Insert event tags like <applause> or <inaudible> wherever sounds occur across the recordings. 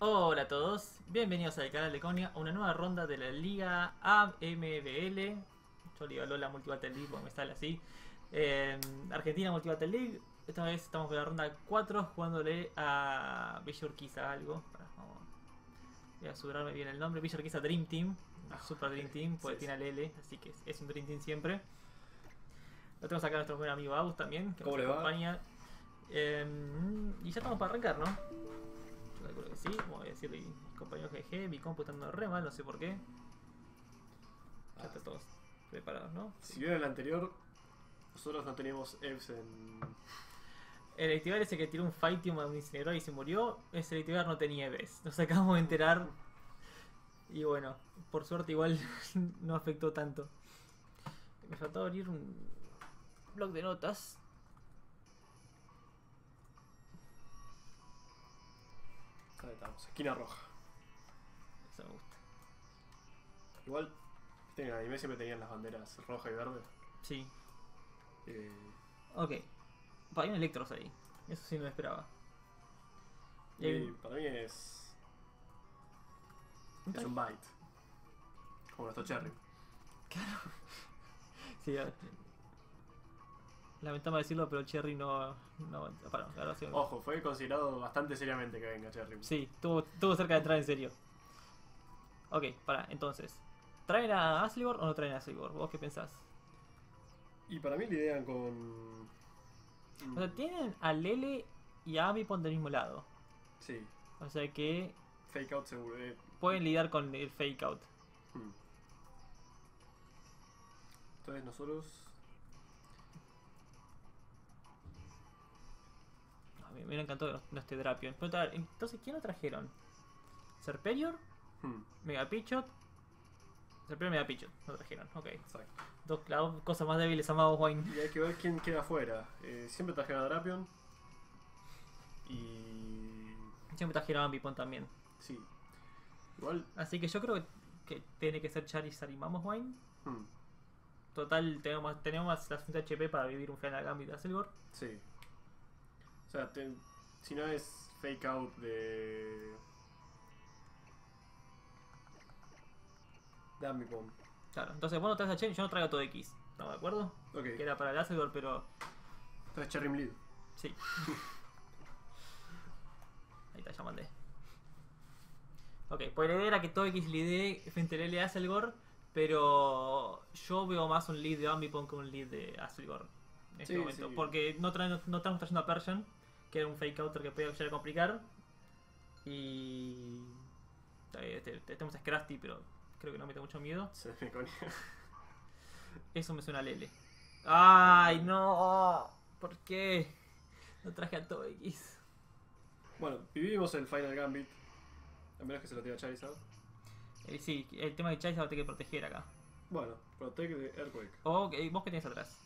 Hola a todos, bienvenidos al canal de Conia a una nueva ronda de la Liga AMBL. Yo le digo Lola Multibattle League porque me sale así. Eh, Argentina Multibattle League. Esta vez estamos con la ronda 4 jugándole a Villa Urquiza algo. Vamos. Voy a asegurarme bien el nombre. Villa Urquiza Dream Team. Ah, Super Dream Team, porque sí, tiene al L, así que es, es un Dream Team siempre. Lo tenemos acá a nuestro buen amigo Aus también, que ¿Cómo nos le va? acompaña. Eh, y ya estamos para arrancar, ¿no? Sí, como voy a decirle compañeros GG, mi compu está andando re mal, no sé por qué. Ya Ah. está todos preparados, ¿no? Si vieron el anterior, nosotros no teníamos EVs en. El Ectivar ese que tiró un Fightium a un incinerador y se murió, ese Ectivar no tenía EVs. Nos acabamos de enterar. Y bueno, por suerte igual <laughs> no afectó tanto. Me faltó abrir un blog de notas. Ahí estamos, esquina roja. Eso me gusta. Igual, viste en el anime siempre tenían las banderas roja y verde. Sí. Eh, Ok. Hay un Electros ahí. Eso sí no lo esperaba. Y y hay para mí es. un- Es un byte. Como nuestro Cherry. <laughs> Sí, lamentable decirlo, pero Cherry no. no para, ahora sí. Ojo, fue considerado bastante seriamente que venga Cherry. Sí, estuvo, estuvo cerca de entrar en serio. Ok, para, entonces. ¿Traen a Aslibor o no traen a Aslibor? ¿Vos qué pensás? Y para mí le idean con. O sea, tienen a Lele y a Avipon del mismo lado. Sí, O sea que fake out seguro. eh, pueden lidiar con el fake out. mm. Entonces nosotros. Me hubiera encantado que no, no esté Drapion. Pero, ver, entonces, ¿quién lo trajeron? ¿Serperior? mm, ¿Megapichot? Serperior y Megapichot. No trajeron, ok. Exacto. Dos, las dos cosas más débiles amados Wayne. Y hay que ver quién queda afuera. Eh, siempre trajeron a Drapion. Y. Siempre trajeron a Avipon también. Sí. Igual. Así que yo creo que, que tiene que ser Charizard y Mamos Wayne. mm, Total, tenemos tenemos la fuente HP para vivir un final Gambit de Azelgor. sí. O sea, te- si no es fake out de. de Ambipom. Claro, entonces vos no traes a Chen, yo no traigo todo X. ¿No de acuerdo? Ok. Que era para el Azelgor, pero Entonces Cherry Lead. sí. <laughs> Ahí está, ya mandé. Ok, pues la idea era que todo X lidee frente al L de Azelgor, pero yo veo más un lead de Ambipon que un lead de Azelgor en este Sí, momento. sí. Porque no, traen, no estamos trayendo a Persian, que era un fake outer que podía llegar a complicar. Y. eh, te- te- Tenemos a Scrafty, pero creo que no mete mucho miedo. Se me. Eso me suena a Lele. ¡Ay, no! ¿Por qué? No traje a todo X. Bueno, vivimos el Final Gambit. A menos que se lo tire a Charizard. Eh, sí, el tema de Charizard a tener que proteger acá. Bueno, Protect de Earthquake. O eh, vos que tenés atrás.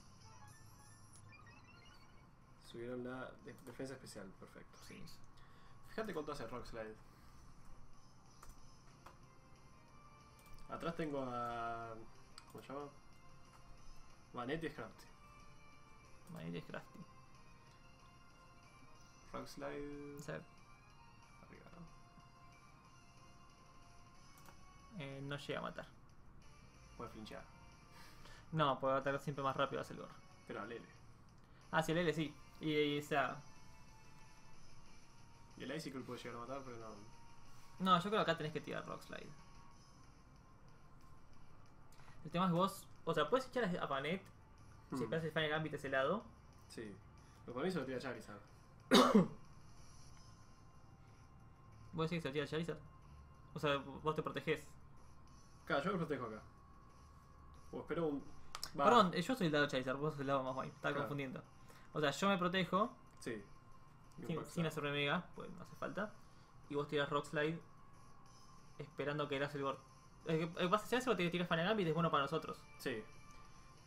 Subieron la de- defensa especial, perfecto. Sí. Fíjate cuánto hace Rock Slide. Atrás tengo a. ¿Cómo se llama? Vanetti es Crafty. Rock Slide. Arriba, ¿no? eh, no llega a matar. Puede flinchear. No, puede atacar siempre más rápido a Selgor. Pero a Lele. Ah, sí, el L sí. Y, y, o sea. Y el Icicle puede llegar a matar, pero no. No, yo creo que acá tenés que tirar Rock Slide. El tema es vos. O sea, puedes echar a Panet si Hmm, esperas el Final Gambit de ese lado. Sí. Pero para mí se lo tira Charizard. <coughs> Vos decís que se lo tira Charizard. O sea, vos te protegés. Claro, yo me protejo acá. O espero un. va, Perdón, eh, yo soy el lado Charizard, vos sos el lado más guay. Estaba Claro. confundiendo. O sea, yo me protejo Sí. Sin, sin Slide. hacer mega, pues no hace falta. Y vos tirás Rock Slide esperando que el Azelgor. Eh, eh, vas a hacer eso te tiras Final Gambit es bueno para nosotros. Sí.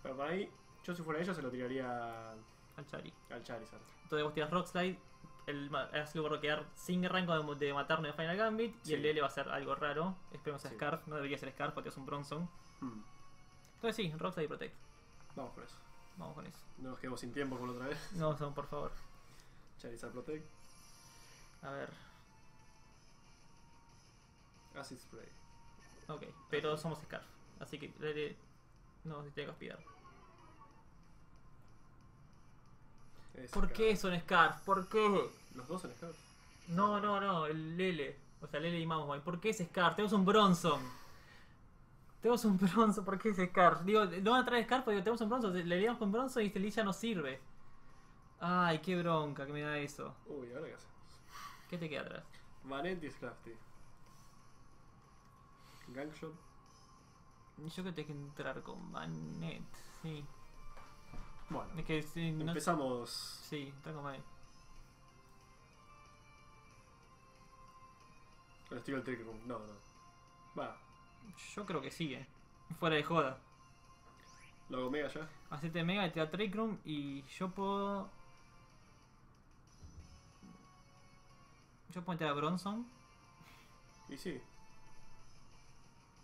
Pero para mí, yo si fuera ellos se lo tiraría Al Chari. al Charizard. Entonces vos tiras Rock Slide, el el Azelgor va a quedar sin rango de, de matarnos de Final Gambit. Y el L va a ser algo raro. Esperemos a Sí. Scarf, no debería ser Scarf porque es un Bronson. Hmm, Entonces sí, Rock Slide y Protect. Vamos con eso. Vamos con eso. No nos quedemos sin tiempo como la otra vez. No, son por favor. Charizard Protect. A ver. Acid Spray. Ok, pero somos Scarf. Así que Lele no tiene que. Es ¿Por Scarf. qué son Scarf? ¿Por qué? Los dos son Scarf. No, no, no, el Lele. O sea, Lele y Mammoth. ¿Por qué es Scarf? Tenemos un Bronson. Tenemos un Bronson, ¿por qué es Scarf? Digo, no van a traer Scarf porque tenemos un Bronson. Le liamos con Bronson y este ya no sirve. Ay, qué bronca que me da eso. Uy, ¿ahora qué hacemos? ¿Qué te queda atrás? Vanet y Scrafty. Gangshot. Yo creo que tengo que entrar con Manet. Sí. Bueno, Es que sí, no. empezamos. Sí, entrar con Manet. El estilo del Trick Room. No, no. Va, Yo creo que sí, eh. Fuera de joda. lo hago mega ya. Hacete mega, te da Trick Room y yo puedo. Yo puedo meter a Bronson. Y sí,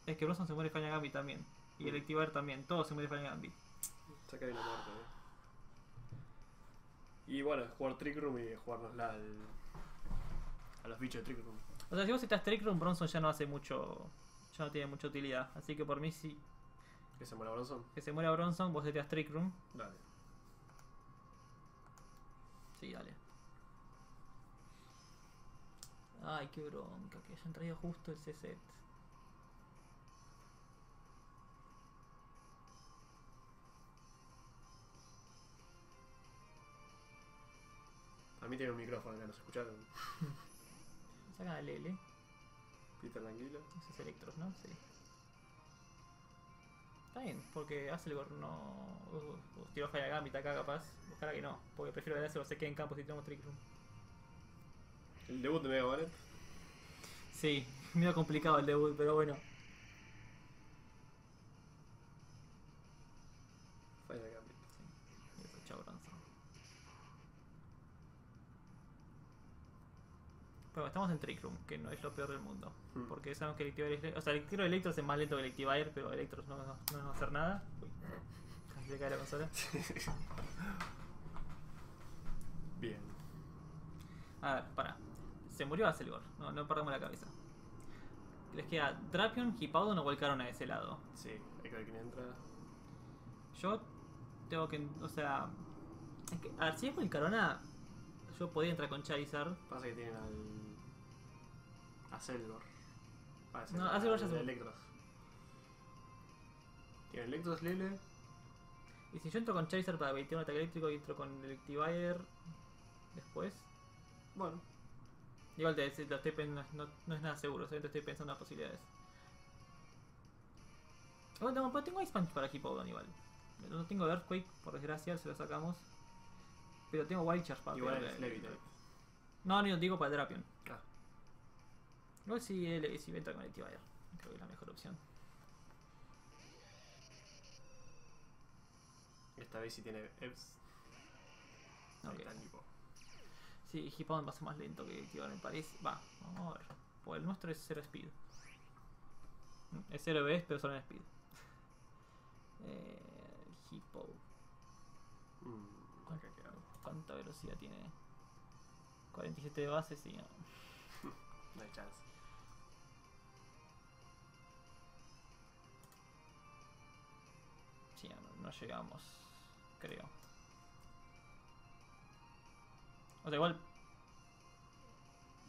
Es que Bronson se muere Final Gambit también. Y el Activar también. Todos se muere Final Gambit. saca de la muerte. eh. Y bueno, jugar Trick Room y jugárnosla al. a los bichos de Trick Room. O sea, si vos estás Trick Room, Bronson ya no hace mucho. Ya no tiene mucha utilidad. Así que por mí, sí. Que se muera Bronson. Que se muera Bronson, vos estás Trick Room. Dale. Sí, dale. Ay, qué bronca, que hayan traído justo ese set. A mí tiene un micrófono acá, ¿nos escucharon? <laughs> Sacan al L. Peter Languila. Esos electros, ¿no? Sí. Está bien, porque Acelgor no. Uh, uh, tiró Fire Gambit acá capaz. Ojalá que no, porque prefiero que Acelgor se quede en campo si tenemos Trick Room. El debut de Mega Vanet. Sí, <laughs> medio complicado el debut, pero bueno. Estamos en Trick Room, que no es lo peor del mundo. Hmm. Porque sabemos que Electivire es. O sea, el tiro de Electros es más lento que Electivire, pero Electros no, no, no nos va a hacer nada. Uy, casi se cae la consola. <laughs> Bien. A ver, para. Se murió Acelgor, no, no perdamos la cabeza. Les queda Drapion, Hippowdon o Volcarona de ese lado. Sí, hay que ver quién entra. Yo tengo que. O sea. Es que, a ver, si es Volcarona, yo podía entrar con Charizard. Pasa que tienen al. A Selgor. Ah, No, a ya se- Electros. Tienen Electros, Lele. Y si yo entro con Charizard para baitear un ataque eléctrico y entro con Electivire después. Bueno, Igual te, te- lo estoy pen- no, no- no es nada seguro, solamente estoy pensando en las posibilidades. Bueno, tengo, pues tengo Ice Punch para Hippowdon igual. No tengo Earthquake, por desgracia, se lo sacamos. Pero tengo Wild Charge para igual es. No, no, digo para el Drapion. Ah, Igual si, él- si con Electivire, creo que es la mejor opción. esta vez sí tiene Eps. Ok. Ahí está el tipo. Sí, Hippowdon va a ser más lento que Electivire, me parece. Va, vamos a ver. Pues el nuestro es 0 speed. Es 0 BS, pero solo en speed. <laughs> Eh, Hippo. Mm. ¿Cuánta velocidad tiene? 47 de base, sí. No. <laughs> No hay chance. No, llegamos. Creo. O sea, igual.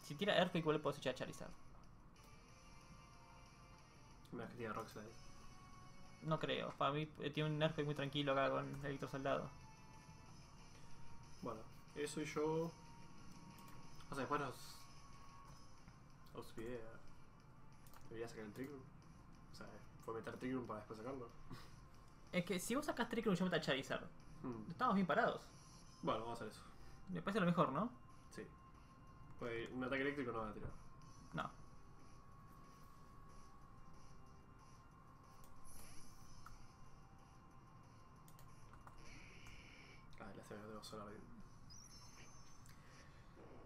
Si tira Earthquake, igual le puedo echar a Charizard. Una que tiene Rockslide. No creo. Para mí eh, tiene un Earthquake muy tranquilo acá con Electro Soldado. Bueno, eso y yo. O sea, después nos. Os pide. Debería sacar el Room. O sea, fue meter Room para después sacarlo. <laughs> Es que si vos sacas Trick Room y yo meto a Charizard, Hmm. estamos bien parados. Bueno, vamos a hacer eso. Me parece lo mejor, ¿no? Sí. Pues un ataque eléctrico no va a tirar. No. Ah, la escena de solar bien.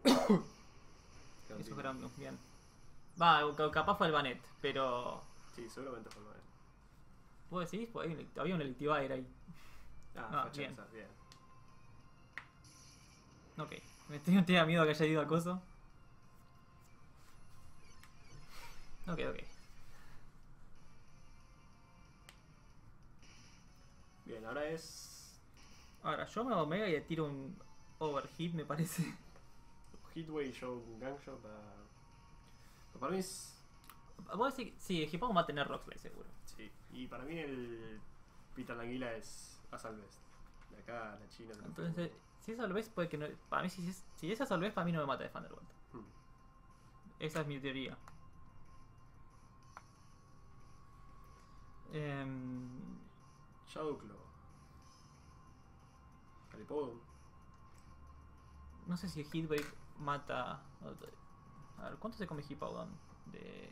<coughs> Eso es bien. Va, ca- capaz fue el Banet, pero. Sí, seguramente fue el Banet. ¿Vos decís? Pues había un- un Electivire ahí. Ah, Ah, fue bien. Bien. Ok. Me tenía, miedo que haya ido a coso. Ok, ok. Bien, ahora es. Ahora, yo me hago Omega y le tiro un overhit, me parece. Hitway, Show, Gangshot. A... Para mí es. Vos decís, sí, Hippon va a tener Rockslide seguro. Sí. Y para mí el. Pita Languila es Asal Best. De acá a la China. Entonces, si es Alves, puede que no. Para mí, si es, si es Alves, para mí no me mata de Thunderbolt. Hmm. Esa es mi teoría. Em, Shadowclaw. Calipodon. no sé si Heatwave mata. A ver, ¿cuánto se come Hippowdon de.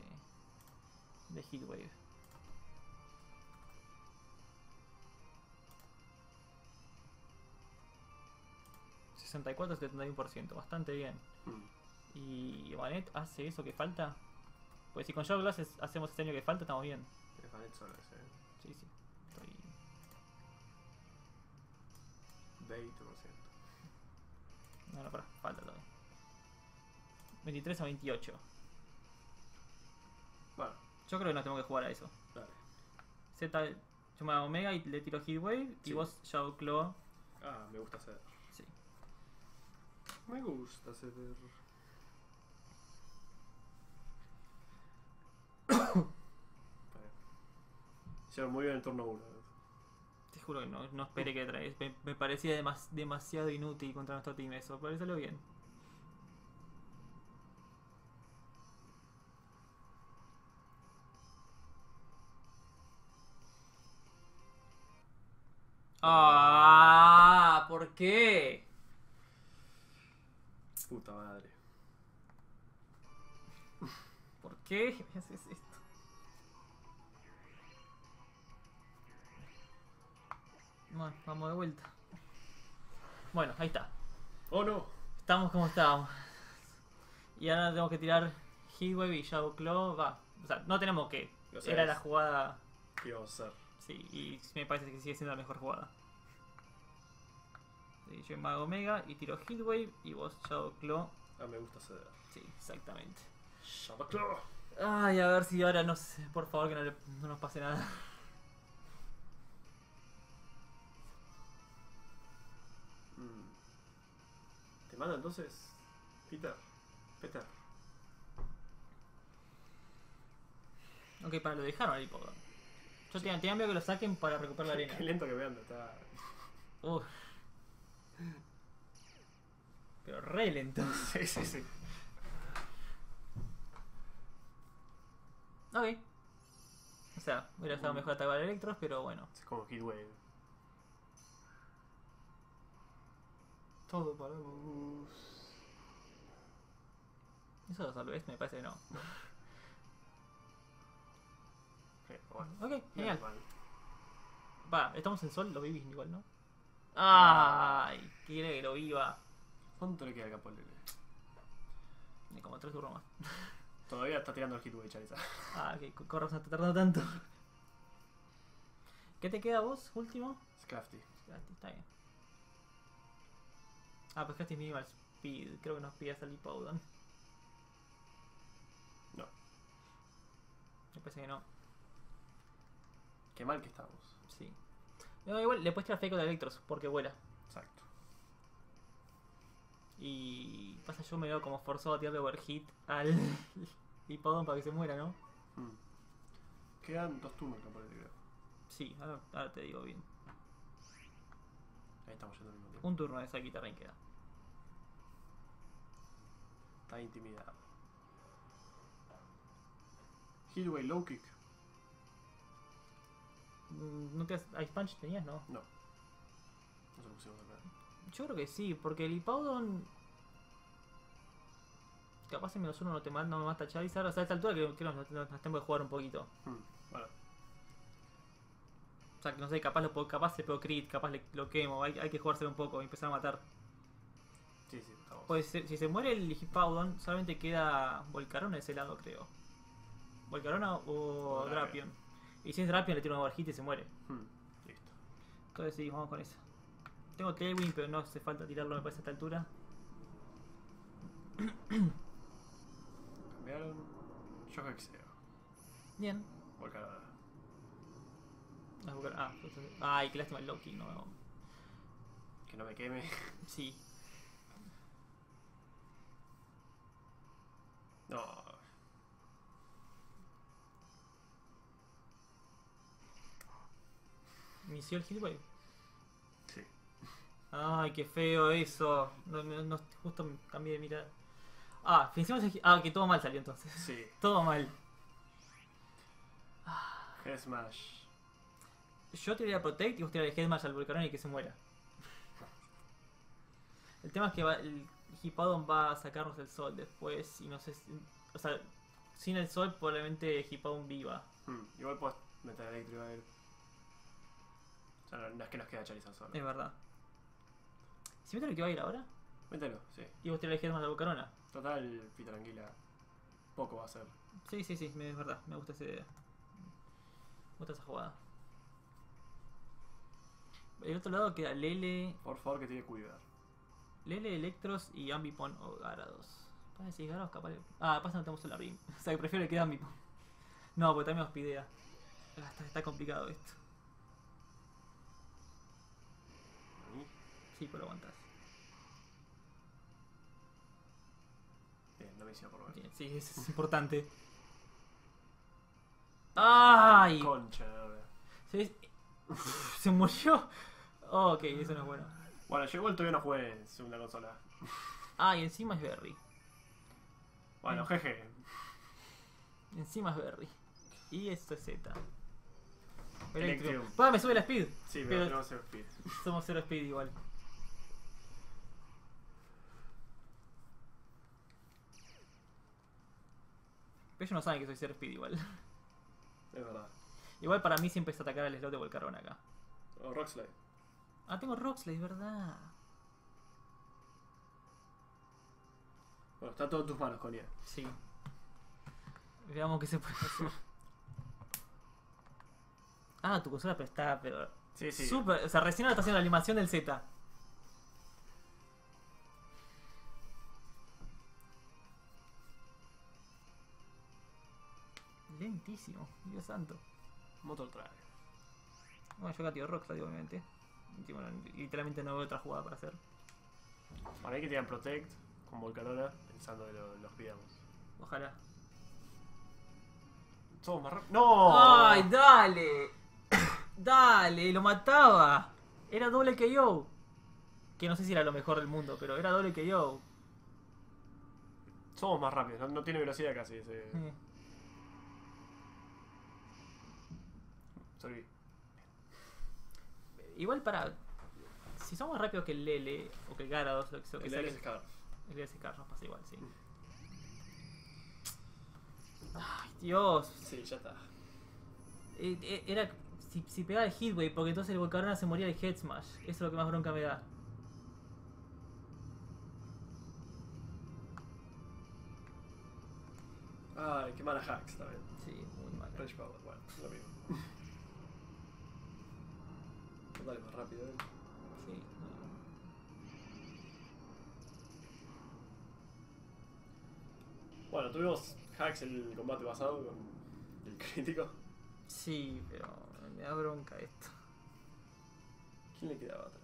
de Heatwave? ...64 71%, bastante bien. Hmm. ¿Y Vanet hace eso que falta? Pues si con Shadow Glass hacemos ese año que falta, estamos bien. Es Vanet solo ese. Sí, sí. Estoy... 20%. No, no, pará, falta todavía. 23 a 28. Bueno, Yo creo que no tenemos que jugar a eso. dale. Z, yo me hago Omega y le tiro Heatwave. Y Sí. vos Shadow Claw. Ah, me gusta hacer. Me gusta hacer. Hicieron <coughs> muy bien el turno 1. Te juro que no, no esperé que traes. Me, me parecía demas- demasiado inútil contra nuestro team eso. Pero salió bien. Ah, ¿por qué? Puta madre. ¿Por qué me haces esto? Bueno, vamos de vuelta. Bueno, ahí está. Oh no. Estamos como estábamos. Y ahora tenemos que tirar Heatwave y Shadow Claw. Va. O sea, no tenemos que. Era la jugada. ¿Qué vamos a hacer? Sí, y me parece que sigue siendo la mejor jugada. Sí, yo me hago Omega y tiro Heatwave y vos Shadow Claw. Ah, me gusta hacer. Sí, exactamente. Shadowclaw. Ay, a ver si ahora no sé. Por favor, que no, le- no nos pase nada. Mm. ¿Te manda entonces? Peter. Peter. Ok, para lo dejaron al Hippodon. Yo tenía miedo que lo saquen para recuperar la <laughs> arena. Qué lento que me anda. Está. Uf. Pero re lento. <laughs> sí, sí, sí. Ok. O sea, hubiera estado mejor atacar Electros, pero bueno. Es como Heatwave. Todo para vos. Eso tal vez me parece que no. Bueno. Ok, genial. Va, estamos en sol, lo vivís igual, ¿no? Ay, quiere que lo viva. ¿Cuánto le queda al Capolele? Ni como tres turnos más. <laughs> Todavía está tirando el Hitway Charizard. <laughs> Ah, que co- corras no está tardando tanto. <laughs> ¿Qué te queda vos, último? Scrafty. Scrafty, está bien. Ah, pues Scrafty es minimal speed. Creo que nos pidas al Hippowdon. No. Me parece que no. Qué mal que estamos. Sí. No, igual le puedes tirar Fake de Electros porque vuela. Pasa yo me veo como forzado a tirarle overhit al <laughs> Hippowdon para que se muera, ¿no? Mm. Quedan dos turnos Capolele, creo. Sí, ahora, ahora te digo bien. Ahí estamos yendo al mismo tiempo. Un turno de esa guitarra queda. Está intimidado. Hitway Low Kick. Mm, ¿No te has, Ice Punch tenías, no? No. No se lo pusimos acá. Yo creo que sí, porque el Hippowdon. Capaz en menos uno no, te mata, no me mata Charizard. O sea, a esta altura creo que nos, nos- tenemos que jugar un poquito. Hmm. Bueno, O sea, que no sé, capaz, lo, capaz le puedo crit, capaz le, lo quemo. Hay, hay que jugárselo un poco y empezar a matar. sí, sí, estamos. Pues si si se muere el Hippowdon, solamente queda Volcarona de ese lado, creo. Volcarona o O Drapion. Y si es Drapion, le tiro un overhit y se muere. Hmm. Listo. Entonces sí, vamos con eso. Tengo Tailwind, pero no hace falta tirarlo, me parece, a esta altura. <clears throat> Cambiaron. Yo Exeo. Bien. Volcarona. Ah, ah, ay, qué lástima el Loki, no. Que no me queme. <laughs> Sí. No. ¿Inició el Heatwave? Sí. Ay, qué feo eso. No, no- no- justo me cambié de mirada. Ah, se- Ah, que todo mal salió entonces. Sí. <laughs> Todo mal. Head Smash. Yo tiraría Protect y vos tiraría Headmash al Volcarón y que se muera. El tema es que va- el Hippodon va a sacarnos el sol después y no sé si... O sea, sin el sol probablemente Hippodon viva. Hmm, Igual puedes meter eléctrico a él. O sea, no, no es que nos queda Charizard solo. Es verdad. Si meto el que va a ir ahora Mételo, sí. y vos tirás Headmash al Volcarona. Total, Pita tranquila. Poco va a ser. Sí, sí, sí, es verdad. Me gusta ese... Me gusta esa jugada. El otro lado queda Lele, Por favor, que tiene cuidar. Lele, Electros y Ambipon o Garados. Pasa si Garados capaz. Ah, pasa no tenemos la RIM. O sea que prefiero que Ambipon. No, porque también Hospidea. Ah, está, está complicado esto. Sí, pero aguantas. Bien, no hicieron por. Bien, Sí, es importante. ¡Ay! Concha. ¿Se, se murió. Oh, ok, eso no es bueno. Bueno, yo igual todavía no jugué en segunda consola. Ah, y encima es Berry. Bueno, jeje. Encima es Berry. Y esto es Z. Electrium. Pa, me sube la speed. Sí, pero, Pero- tenemos cero speed. Somos cero speed igual. Ellos no saben que soy speed igual. <laughs> Es verdad. Igual para mí siempre es atacar al slot de Volcarón acá. O Rockslide. Ah, tengo Roxley, es verdad. Bueno, está todo en tus manos, Conia. Sí. Veamos qué se puede hacer. <laughs> Ah, tu consola pero está, pero. Sí, sí. Super, o sea, recién ahora está haciendo la animación del Z. Lentísimo, Dios santo. Motor Track. Bueno, yo acá tiro Rockstar, obviamente. Y bueno, literalmente no veo otra jugada para hacer. Para mí que tiran Protect con Volcarona, pensando que lo- los pidamos. Ojalá. Somos más rápidos. ¡No! ¡Ay, dale! <coughs> ¡Dale! ¡Lo mataba! Era doble KO. Que no sé si era lo mejor del mundo, pero era doble KO. Somos más rápidos, no, no tiene velocidad casi ese. Eh, Sorry. Igual para. Si somos más rápidos que el Lele o que el Garados, lo que sea, El que- L es Scarf. el LSK nos pasa igual, sí. Ay, Dios. Sí, ya está. Eh, eh, Era. Si, si pegaba el Hitway, porque entonces el Volcarona se moría de Head Smash. Eso es lo que más bronca me da. Ay, qué mala hacks también. Sí, muy mal. Rage Power, bueno, lo mismo. Dale más rápido, eh. Sí, Bueno, tuvimos hacks en el combate pasado con el crítico. Sí, pero me da bronca esto. ¿Quién le quedaba atrás?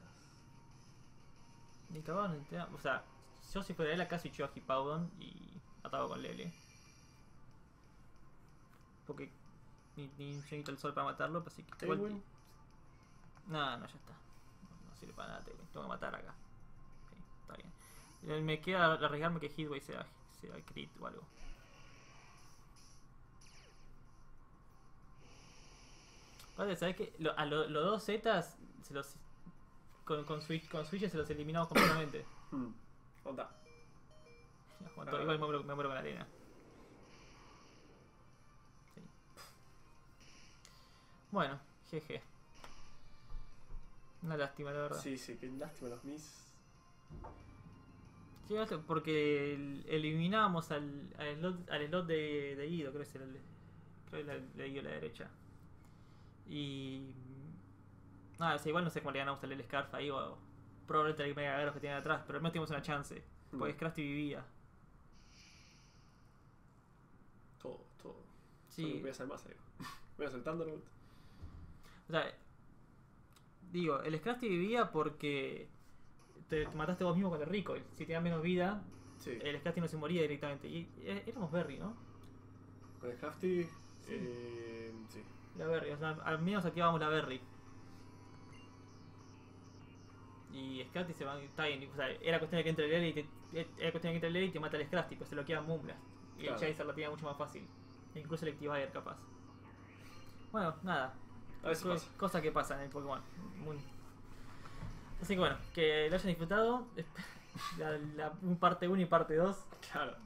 Ni cagado no te da- O sea, yo si fuera él acá switchó a Hippowdon y atado con Lele. Porque ni, ni necesito el sol para matarlo, así que igual- Tailwind. No, no, ya está. No, sirve para nada. Tengo que matar acá. Ok, está bien. Eh, Me queda arriesgarme que Hitway sea, sea crit o algo. ¿sabes qué? Lo- a lo- los dos Zetas se los. Con, con, switch, con switches se los eliminamos completamente. <coughs> Hmm. Ah. Igual me muero, me muero con la arena. Sí. Bueno, jeje. Una lástima, la verdad. Sí, sí, qué lástima los mis. Sí, porque el- eliminábamos al, al slot, al slot de, de Guido, creo que es el, creo que el de Guido a la derecha. Y. Nada, o sea, igual no sé cómo le ganamos al Scarf ahí o probablemente al Mega Garos que tiene atrás, pero al menos teníamos una chance. Porque Mm. Krusty vivía. Todo, todo. Sí. Voy a hacer más algo. <laughs> Voy a hacer Thunderbolt. O sea, digo, el Scrafty vivía porque te, te mataste vos mismo con el Recoil. Si tenías menos vida, Sí. el Scrafty no se moría directamente. Y eh, éramos Berry, ¿no? Con el Crafty. Sí. Eh, sí. La Berry, o sea, al menos activábamos la Berry. Y Scrafty se va. Está bien, o sea, era cuestión de que entre el y te, era cuestión de que entre el Lele y te mata el Scrafty, pues se lo queda Moonblast. Y Claro. el Chaser lo tenía mucho más fácil. E incluso el Activator capaz. Bueno, nada. A veces pasa. Cosas que pasan en el Pokémon. Muy- Así que bueno, que lo hayan disfrutado. <laughs> La, parte 1 y parte 2 Claro.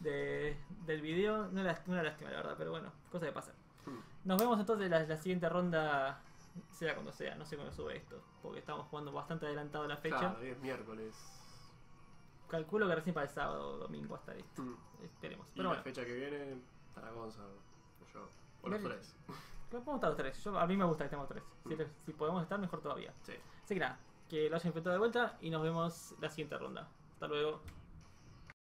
de, del video. No es una lástima, la verdad, pero bueno, cosas que pasan. Hmm. Nos vemos entonces la, la siguiente ronda, sea cuando sea, no sé cuándo sube esto, porque estamos jugando bastante adelantado la fecha. Claro, es miércoles. Calculo que recién para el sábado o domingo hasta esto. Mm. Esperemos. Y Pero la fecha que viene, estará Gonzalo. O yo. O los tres. <laughs> podemos estar los tres. Yo, a mí me gusta que estemos tres. Si, si podemos estar, mejor todavía. Sí. Así que nada, que lo hayan disfrutado de vuelta y nos vemos la siguiente ronda. Hasta luego.